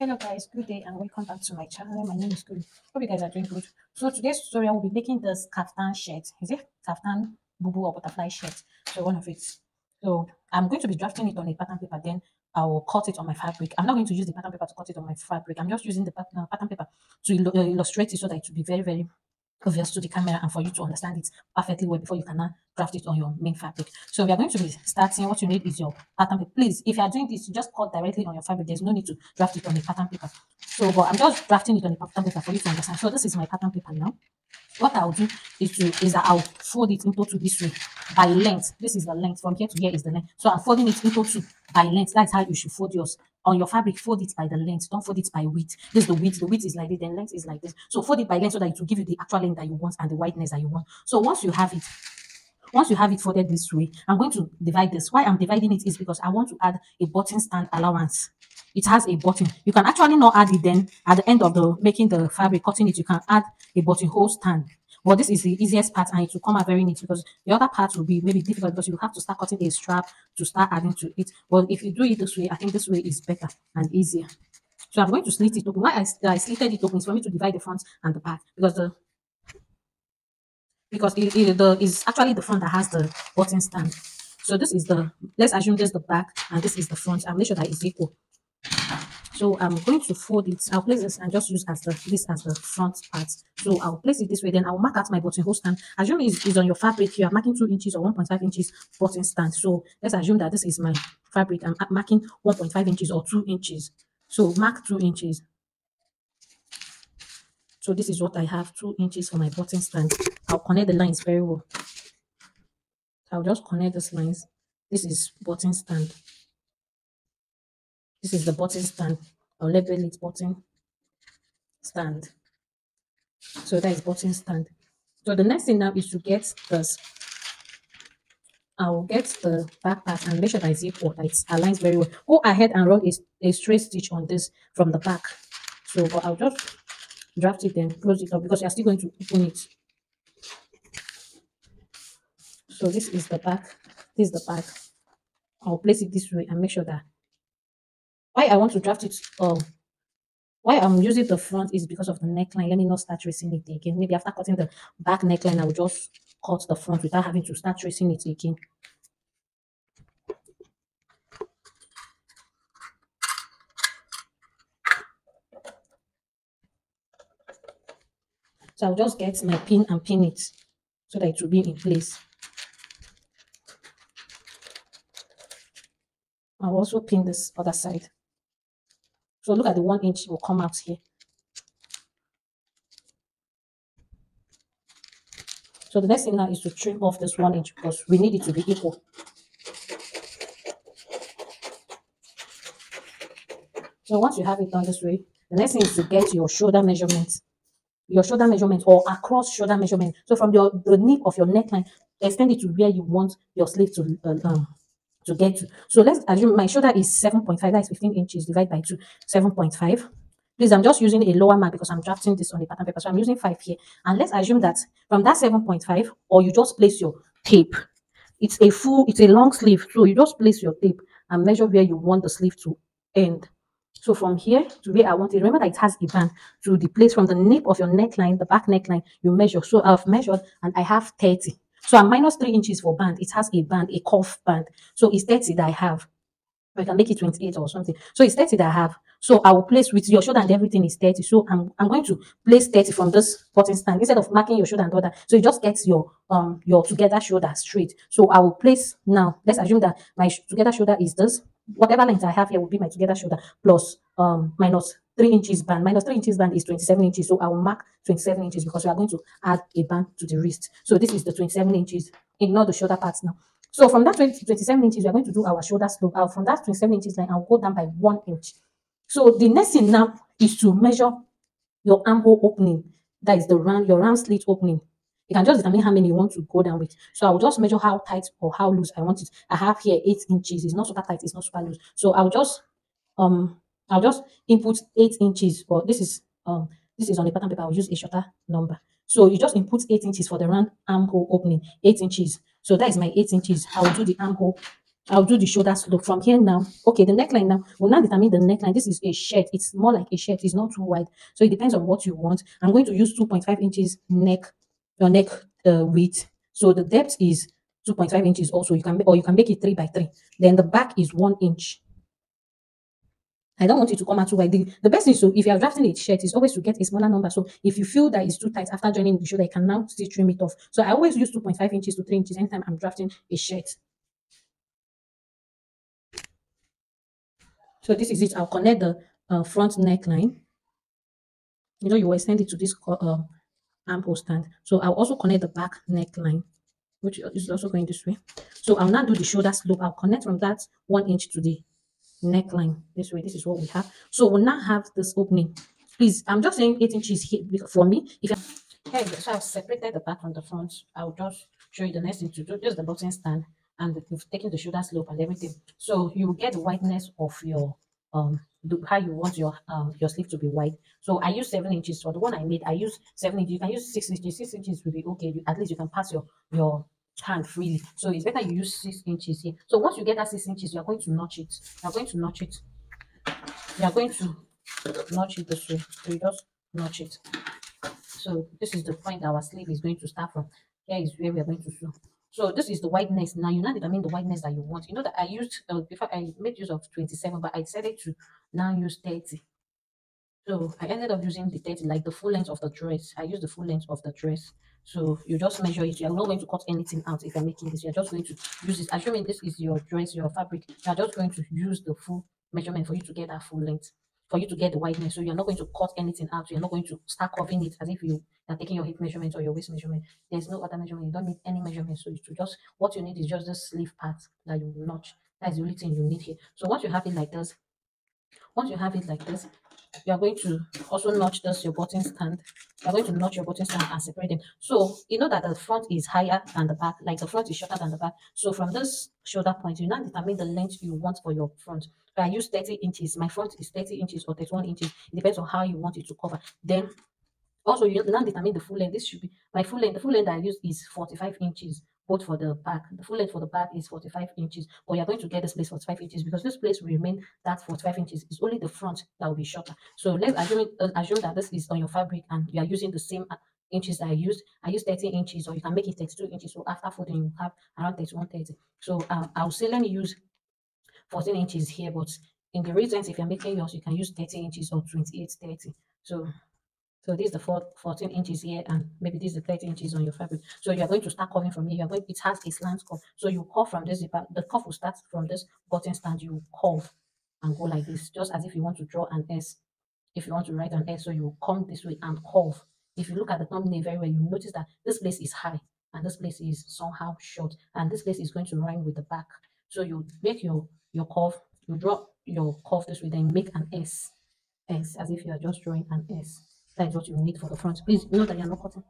Hello guys, good day and welcome back to my channel. My name is Kuri. Hope you guys are doing good. So today's tutorial will be making this kaftan shirt. Is it kaftan bubu or butterfly shirt? So one of it. So I'm going to be drafting it on a pattern paper. Then I will cut it on my fabric. I'm not going to use the pattern paper to cut it on my fabric. I'm just using the pattern, pattern paper to uh, illustrate it so that it will be very very obvious to the camera and for you to understand it perfectly well before you can now draft it on your main fabric. So we are going to be starting. What you need is your pattern paper. Please, if you are doing this, just cut directly on your fabric. There's no need to draft it on the pattern paper. So, but I'm just drafting it on the pattern paper for you to understand. So this is my pattern paper now. What I'll do is to is that I'll fold it into two this way by length. This is the length from here to here is the length. So I'm folding it into two by length. That's how you should fold yours on your fabric. Fold it by the length. Don't fold it by width. This is the width. The width is like this. Then length is like this. So fold it by length so that it will give you the actual length that you want and the wideness that you want. So once you have it, once you have it folded this way, I'm going to divide this. Why I'm dividing it is because I want to add a button stand allowance. It has a button. You can actually not add it then at the end of the making the fabric, cutting it, you can add a buttonhole stand. But this is the easiest part and it will come out very neat because the other part will be maybe difficult because you have to start cutting a strap to start adding to it. But if you do it this way, I think this way is better and easier. So I'm going to slit it open. Why I, I slitted it open is for me to divide the front and the back because the because it, it the is actually the front that has the button stand. So this is the let's assume this is the back and this is the front and make sure that it's equal. So I'm going to fold it. I'll place this and just use as the this as the front part. So I'll place it this way. Then I'll mark out my buttonhole stand. Assume it's, it's on your fabric. You are marking two inches or 1.5 inches button stand. So let's assume that this is my fabric. I'm marking 1.5 inches or two inches. So mark two inches. So this is what I have, two inches for my button stand. I'll connect the lines very well. I'll just connect these lines. This is button stand. This is the button stand. I'll label it button stand. So that is button stand. So the next thing now is to get this. I'll get the back part and make sure that it's equal, that it aligns very well. Go ahead and run a, a straight stitch on this from the back. So but I'll just draft it and close it up because you're still going to open it. So this is the back. This is the back. I'll place it this way and make sure that why I want to draft it um why I'm using the front is because of the neckline. Let me not start tracing it again. Maybe after cutting the back neckline, I will just cut the front without having to start tracing it again. So I'll just get my pin and pin it so that it will be in place. I'll also pin this other side. So look at the one inch will come out here. So the next thing now is to trim off this one inch because we need it to be equal. So once you have it done this way, the next thing is to get your shoulder measurement, your shoulder measurement or across shoulder measurement. So from your the nape of your neckline, extend it to where you want your sleeve to uh, um, to get to. So let's assume my shoulder is 7.5, that's 15 inches divided by 2, 7.5. Please, I'm just using a lower mark because I'm drafting this on the pattern paper. So I'm using 5 here. And let's assume that from that 7.5, or you just place your tape. It's a full, it's a long sleeve. So you just place your tape and measure where you want the sleeve to end. So from here to where I want it, remember that it has a band to the place from the nape of your neckline, the back neckline, you measure. So I've measured and I have 30. So I'm minus 3 inches for band. It has a band, a cuff band. So it's 30 that I have. I can make it 28 or something. So it's 30 that I have. So I will place with your shoulder and everything is 30. So I'm, I'm going to place 30 from this button stand instead of marking your shoulder and other. So you just gets your um your together shoulder straight. So I will place now. Let's assume that my together shoulder is this. Whatever length I have here will be my together shoulder plus um minus 3 inches band. Minus 3 inches band is 27 inches. So I will mark 27 inches because we are going to add a band to the wrist. So this is the 27 inches. Ignore the shoulder parts now. So from that 20, 27 inches, we are going to do our shoulder slope. Uh, from that 27 inches line, I'll go down by 1 inch. So the next thing now is to measure your armhole opening. That is the round, your round slit opening. You can just determine how many you want to go down with. So I will just measure how tight or how loose I want it. I have here 8 inches. It's not super tight, it's not super loose. So I'll just um I'll just input 8 inches. But this is um this is on the pattern paper. I'll use a shorter number. So you just input 8 inches for the round armhole opening. 8 inches. So that is my 8 inches. I will do the armhole I'll do the shoulder slope from here now. Okay, the neckline now. We'll now determine the neckline. This is a shirt. It's more like a shirt. It's not too wide. So it depends on what you want. I'm going to use 2.5 inches neck, your neck uh, width. So the depth is 2.5 inches also. You can or you can make it 3 by 3. Then the back is 1 inch. I don't want it to come out too wide. The, the best is so if you are drafting a shirt, is always to get a smaller number. So if you feel that it's too tight after joining the shoulder, you can now still trim it off. So I always use 2.5 inches to 3 inches anytime I'm drafting a shirt. So this is it. I'll connect the uh, front neckline. You know, you will extend it to this uh, ample stand. So I'll also connect the back neckline, which is also going this way. So I'll now do the shoulder slope. I'll connect from that one inch to the neckline. This way this is what we have. So we'll now have this opening. Please i'm just saying eight inches here for me if I, so i've separated the back from the front. I'll just show you the next thing to do just the button stand and we've taken the shoulder slope and everything. So you get the wideness of your um how you want your um your sleeve to be wide so i use seven inches. For the one i made i use seven inches. You can use six inches. Six inches will be okay. You, at least you can pass your your hand freely. So it's better you use six inches here. So once you get that six inches, you are going to notch it. You are going to notch it. You are going to notch it this way. So you just notch it. So this is the point our sleeve is going to start from. Here is where we are going to sew. So this is the wideness. Now you now determine the wideness that you want. You know that I used uh, before I made use of 27, but I decided to now use 30. So I ended up using the 30, like the full length of the dress. I used the full length of the dress. So you just measure it. You're not going to cut anything out if you're making this. You're just going to use this. Assuming this is your dress, your fabric, you're just going to use the full measurement for you to get that full length, for you to get the wideness. So you're not going to cut anything out. You're not going to start covering it as if you are taking your hip measurement or your waist measurement. There's no other measurement. You don't need any measurement. So to just what you need is just the sleeve part that you notch. That's the only thing you need here. So once you have it like this, once you have it like this, you are going to also notch this your button stand. You're going to notch your button stand and separate them. So you know that the front is higher than the back like the front is shorter than the back. So from this shoulder point you now determine the length you want for your front. I use 30 inches my front is 30 inches or 31 inches. It depends on how you want it to cover. Then also you now determine the full length. This should be my full length the full length i use is 45 inches for the back. The full length for the back is 45 inches, but you're going to get this place 45 inches because this place will remain that 45 inches. It's only the front that will be shorter. So let's assume, uh, assume that this is on your fabric and you are using the same uh, inches that I used. I used 30 inches, or you can make it 32 inches. So after folding, you have around 31, 30. So uh, I'll say let me use 14 inches here, but in the reasons, if you're making yours, you can use 30 inches or 28, 30. So so this is the four, 14 inches here, and maybe this is the 30 inches on your fabric. So you are going to start covering from here. You are going, it has a slant curve. So you curve from this. The curve will start from this button stand. You curve and go like this, just as if you want to draw an S. If you want to write an S, so you come this way and curve. If you look at the thumbnail very well, you notice that this place is high and this place is somehow short, and this place is going to rhyme with the back. So you make your your curve, you draw your curve this way, then make an S, S, as if you are just drawing an S. That is what you need for the front. Please know that you're not cutting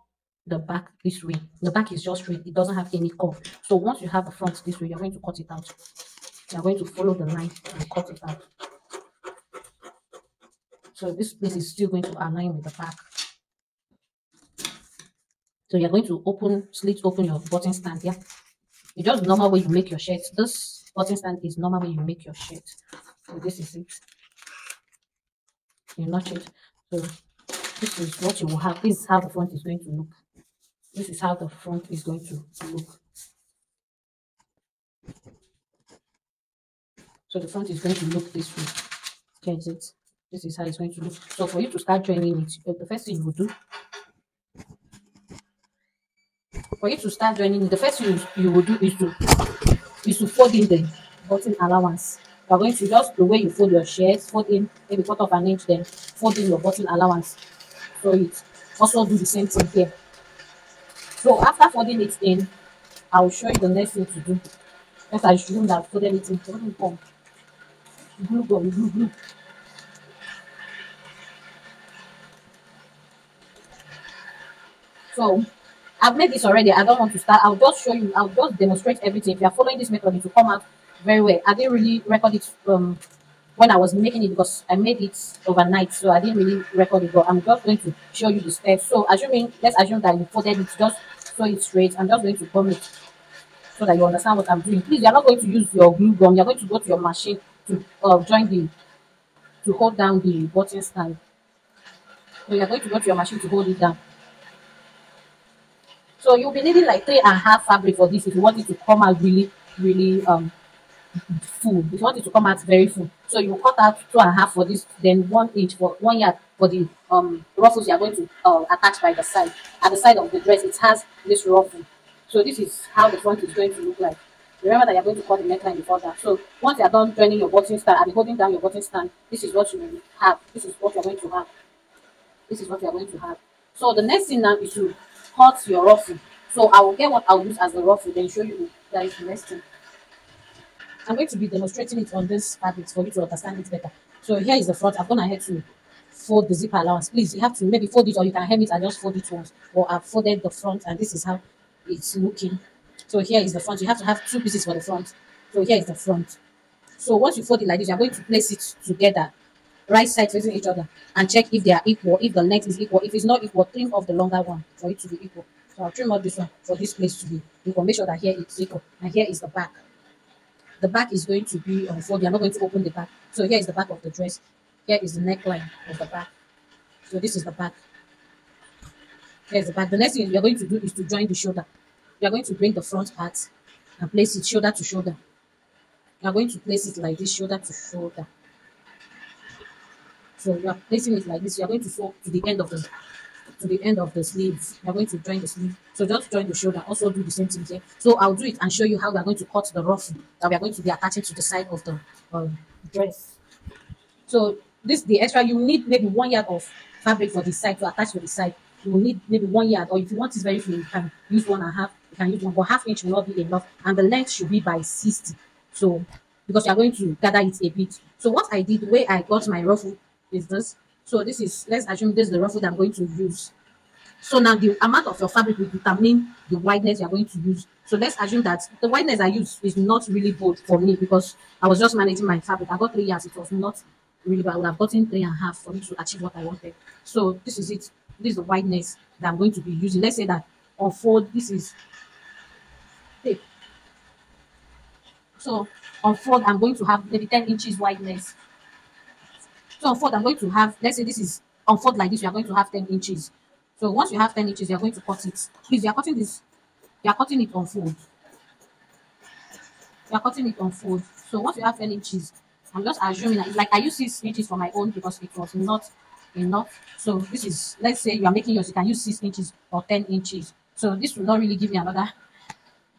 the back this way. The back is just straight. It doesn't have any curve. So once you have the front this way, you're going to cut it out. You're going to follow the line and cut it out. So this place is still going to align with the back. So you're going to open, slit open your button stand here. It's just normal way you make your shirt. This button stand is normal way you make your shirt. So this is it. You notch it. So this is what you will have. This is how the front is going to look. This is how the front is going to look. So the front is going to look this way. Change it. This is how it's going to look. So for you to start joining it, uh, the first thing you will do, for you to start joining the first thing you will do is to is to fold in the button allowance. You are going to just the way you fold your shirts, fold in maybe quarter of an inch, then fold in your button allowance so it also do the same thing here so after folding it in i will show you the next thing to do let's assume that folded it in folding come glue glue so I've made this already. I don't want to start. I'll just show you. I'll just demonstrate everything. If you're following this method, it will come out very well. I didn't really record it um, when I was making it because I made it overnight, so I didn't really record it. But I'm just going to show you the steps. So assuming, let's assume that you folded it just so it's straight. I'm just going to gum it. so that you understand what I'm doing. Please, you're not going to use your glue gun. You're going to go to your machine to uh, join the, to hold down the button stand. So you're going to go to your machine to hold it down. So you'll be needing like three and a half fabric for this if you want it to come out really, really um full. If you want it to come out very full. So you cut out two and a half for this, then one inch for one yard for the um ruffles you are going to uh, attach by the side. At the side of the dress, it has this ruffle. So this is how the front is going to look like. Remember that you're going to cut the neckline before that. So once you're done joining your button stand and holding down your button stand, this is what you have. This is what you're going to have. This is what you're going to have. So the next thing now is to cut your ruffle. So I will get what I'll use as the ruffle, then show you that is the next thing. I'm going to be demonstrating it on this fabric for you to understand it better. So here is the front. I've gone ahead to fold the zipper allowance. Please, you have to maybe fold it or you can hem it and just fold it once. Or I've folded the front and this is how it's looking. So here is the front. You have to have two pieces for the front. So here is the front. So once you fold it like this, you're going to place it together, right side facing each other, and check if they are equal, if the length is equal. If it's not equal, trim off the longer one for it to be equal. So I'll trim off this one for this place to be equal. Make sure that here it's equal. And here is the back. The back is going to be unfolded. You're not going to open the back. So here is the back of the dress. Here is the neckline of the back. So this is the back. Here's the back. The next thing you're going to do is to join the shoulder. You're going to bring the front part and place it shoulder to shoulder. You're going to place it like this, shoulder to shoulder. So you're placing it like this. You're going to fold to the end of the to the end of the sleeve. You're going to join the sleeve. So just join the shoulder. Also do the same thing here. So I'll do it and show you how we're going to cut the ruffle that we are going to be attaching to the side of the um, dress. So this the extra. You need maybe one yard of fabric for the side to attach to the side. You will need maybe one yard, or if you want it very thin, you can use one and a half. You can use one, but half inch will not be enough, and the length should be by 60. So because you are going to gather it a bit. So what I did, the way I got my ruffle is this. So this is, let's assume this is the ruffle that I'm going to use. So now the amount of your fabric will determine the wideness you're going to use. So let's assume that the wideness I use is not really bold for me because I was just managing my fabric. I got three years, it was not really bad. I would have gotten three and a half for me to achieve what I wanted. So this is it. This is the wideness that I'm going to be using. Let's say that on fold, this is tape. So on fold, I'm going to have maybe 10 inches wideness. So on fold, I'm going to have, let's say this is on fold like this, you are going to have 10 inches. So once you have 10 inches, you're going to cut it. Please, you are cutting this, you are cutting it on fold. You are cutting it on fold. So once you have 10 inches, I'm just assuming like I use 6 inches for my own because it was not enough. So this is, let's say you are making yours, you can use 6 inches or 10 inches. So this will not really give me another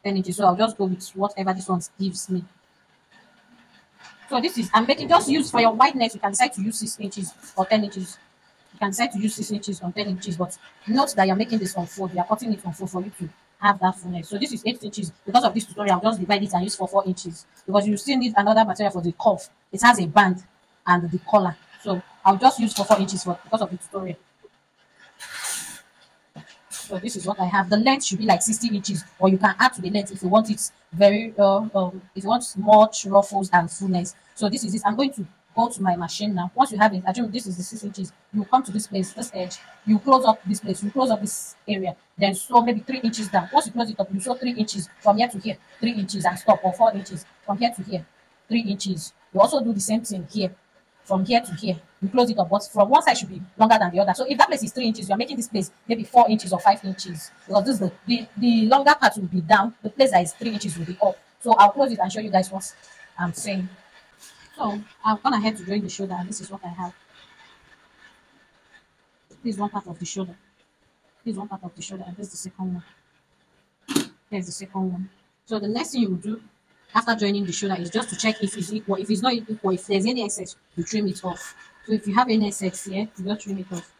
10 inches. So I'll just go with whatever this one gives me. So this is, I'm making, just use for your wideness, you can decide to use 6 inches or 10 inches. You can decide to use 6 inches or 10 inches, but note that you're making this on 4, you're cutting it on 4 for you to have that fullness. So this is 8 inches. Because of this tutorial, I'll just divide it and use for 4 inches. Because you still need another material for the cuff. It has a band and the collar. So I'll just use for 4 inches for because of the tutorial. So this is what I have. The length should be like 16 inches, or you can add to the length if you want it very, uh, um, if you want much ruffles and fullness. So this is it. I'm going to go to my machine now. Once you have it, I assume this is the 6 inches. You come to this place, this edge. You close up this place. You close up this area. Then sew maybe 3 inches down. Once you close it up, you sew 3 inches from here to here. 3 inches and stop, or 4 inches from here to here. 3 inches. You also do the same thing here from here to here. You close it up, but from one side should be longer than the other. So if that place is three inches, you're making this place maybe four inches or five inches. Because this is the, the, the longer part will be down, the place that is three inches will be up. So I'll close it and show you guys what I'm saying. So I've gone ahead to join the shoulder, and this is what I have. This is one part of the shoulder. This is one part of the shoulder, and this is the second one. There's the second one. So the next thing you will do after joining the shoulder is just to check if it's equal. If it's not equal, if there's any excess, you trim it off. So if you have any excess here, you just trim it off.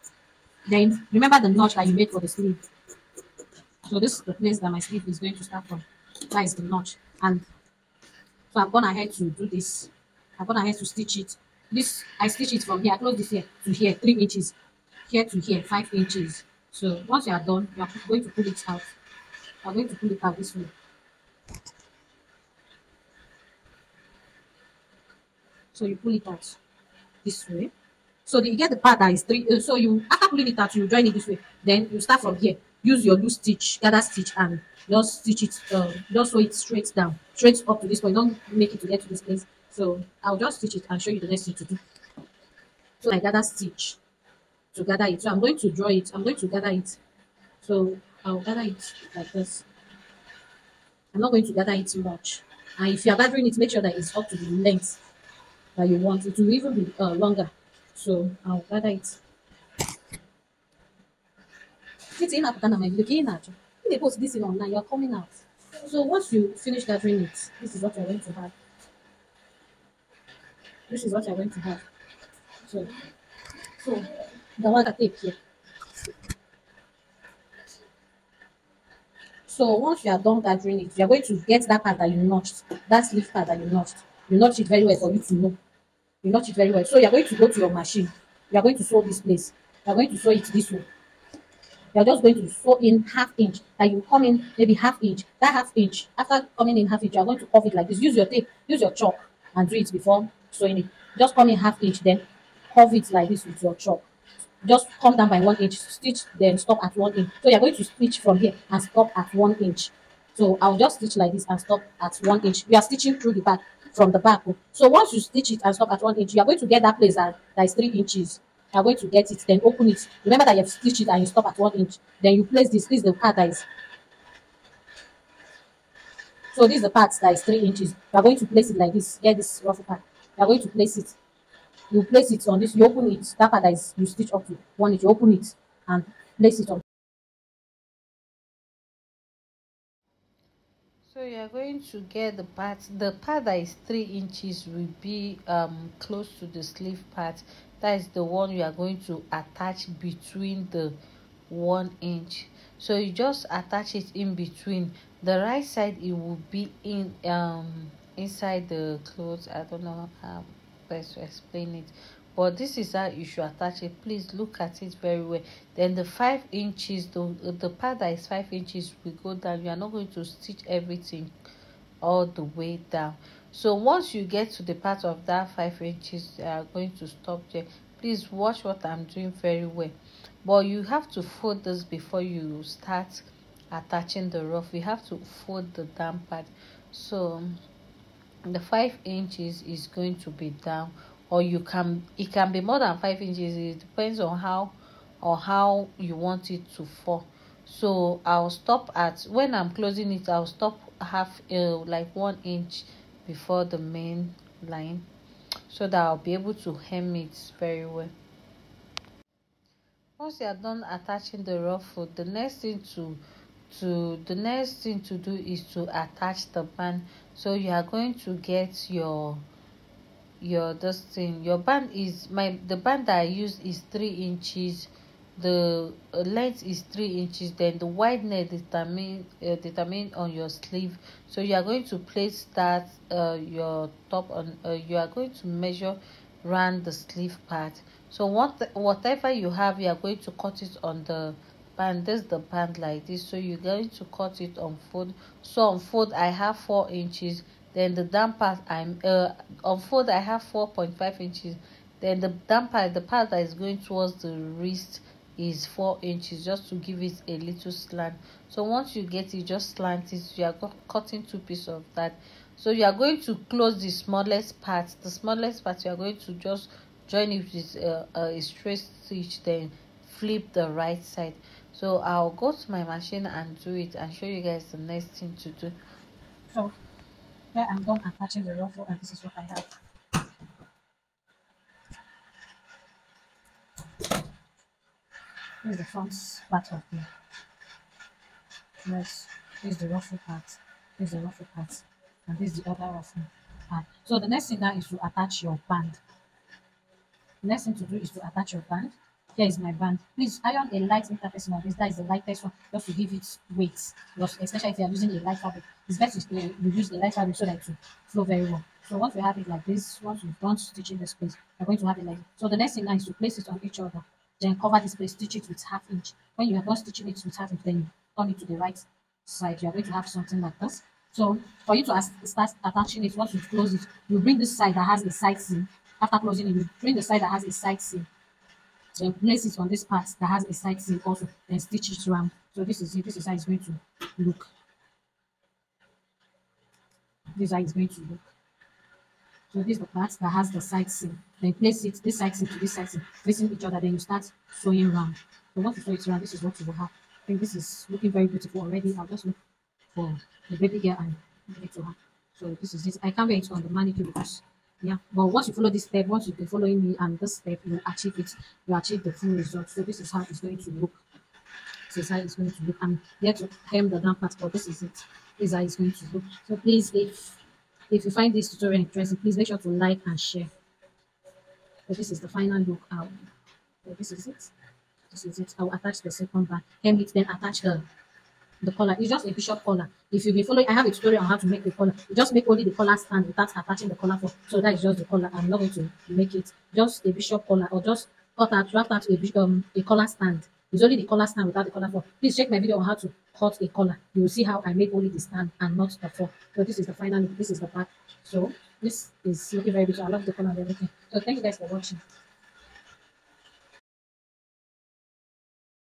Then remember the notch that you made for the sleeve. So this is the place that my sleeve is going to start from. That is the notch. And so I've gone ahead to do this. I've gone ahead to stitch it. This I stitch it from here, close this here to here, three inches. Here to here, five inches. So once you are done, you are going to pull it out. You are going to pull it out this way. So you pull it out this way. So you get the part that is three. Uh, so you after pulling it out, you join it this way. Then you start from here. use your loose stitch gather stitch and just stitch it uh, just sew it straight down straight up to this point don't make it to get to this place so i'll just stitch it and show you the next thing to do so i gather stitch to gather it so i'm going to draw it i'm going to gather it so i'll gather it like this i'm not going to gather it too much and if you are gathering it make sure that it's up to the length that you want it will even be uh, longer. So i'll gather it inapụta na my video ka ị na-achọ ị na-epost this thing online you're coming out. So once you finish gathering it this is what you're going to have. This is what you're going to have. So so gawa ka tape here. So once you are done gathering it you're going to get that part that you notched. That sleeve part that you notched you notch it very well for you to know. You notch it very well. So you're going to go to your machine. You're going to sew this place. You're going to sew it this way. You're just going to sew in half inch. That you come in maybe half inch. That half inch after coming in half inch you're going to curve it like this. Use your tape. Use your chalk and do it before sewing it. Just come in half inch then curve it like this with your chalk. Just come down by one inch. Stitch then stop at one inch. So you're going to stitch from here and stop at one inch. So i'll just stitch like this and stop at one inch. You are stitching through the back from the back. So once you stitch it and stop at one inch you are going to get that place that, that is three inches. You are going to get it then open it. Remember that you have stitched it and you stop at one inch. Then you place this this is the part that is so this is the part that is three inches. You are going to place it like this. Get this rough part. You are going to place it. You place it on this. You open it. That part that is you stitch up to one inch. You open it and place it on are going to get the part, the part that is 3 inches will be um, close to the sleeve part. That is the one you are going to attach between the 1 inch. So you just attach it in between. The right side, it will be in um inside the clothes. I don't know how best to explain it but this is how you should attach it. Please look at it very well. Then the five inches the the part that is five inches will go down. You are not going to stitch everything all the way down. So once you get to the part of that five inches you are going to stop there. Please watch what i'm doing very well. But you have to fold this before you start attaching the ruff you have to fold the down part. So the five inches is going to be down or you can it can be more than five inches. It depends on how or how you want it to fall. So i'll stop at when i'm closing it i'll stop half uh, like one inch before the main line so that i'll be able to hem it very well. Once you are done attaching the ruffle the next thing to to the next thing to do is to attach the band so you are going to get your your this thing your band is my the band that i use is three inches the uh, length is three inches then the wideness determine uh, determine on your sleeve. So you are going to place that uh, your top on uh, you are going to measure around the sleeve part. So what whatever you have you are going to cut it on the band this the band like this. So you're going to cut it on fold. So on fold i have four inches then the down part i'm uh on fold i have 4.5 inches then the down part the part that is going towards the wrist is four inches just to give it a little slant. So once you get it just slant it you are cutting two pieces of that. So you are going to close the smallest part the smallest part you are going to just join it with uh, a straight stitch then flip the right side. So i'll go to my machine and do it and show you guys the next thing to do. So where I'm done attaching the ruffle and this is what I have. This is the front part of the dress. This is the ruffle part. This is the ruffle part. And this is the other ruffle part. So the next thing now is to attach your band. The next thing to do is to attach your band here is my band. Please iron a light interface on this. That is the lightest one, just to give it weight. Because especially if you are using a light fabric, it's best to you use the light fabric so that it will flow very well. So once we have it like this, once we've done stitching this place, we're going to have it like this. So the next thing now is to place it on each other. Then cover this place, stitch it with half inch. When you are done stitching it with half inch, then turn it to the right side. You are going to have something like this. So for you to start attaching it, once you close it, you bring this side that has a side seam. After closing it, you bring the side that has a side seam then place it on this part that has a side seam also then stitch it around So this is it. This is how it's going to look. This is how it's going to look. So this is the part that has the side seam. Then place it this side seam to this side seam, facing each other. Then you start sewing round. So once you sew it round, this is what you will have. I think this is looking very beautiful already. I'll just look for the baby girl and give it to her. So this is it I can't wait it on the manicure because yeah. But once you follow this step, once you've been following me and this step, you achieve it. You achieve the full result. So this is how it's going to look. This is how it's going to look. I'm here to hem the down part, but this is it. This is how it's going to look. So please, if if you find this tutorial interesting, please make sure to like and share. So this is the final look out. So this is it. This is it. I'll attach the second band. Hem it, then attach the the collar. It's just a bishop collar. If you've been following, I have a tutorial on how to make the collar. You just make only the collar stand without attaching the collar for. So that is just the collar. I'm not going to make it just a bishop collar or just cut out, draft out a, um, a collar stand. It's only the collar stand without the collar for. Please check my video on how to cut a collar. You will see how I make only the stand and not the four. So this is the final. This is the back. So this is looking very beautiful. I love the color and everything. So thank you guys for watching.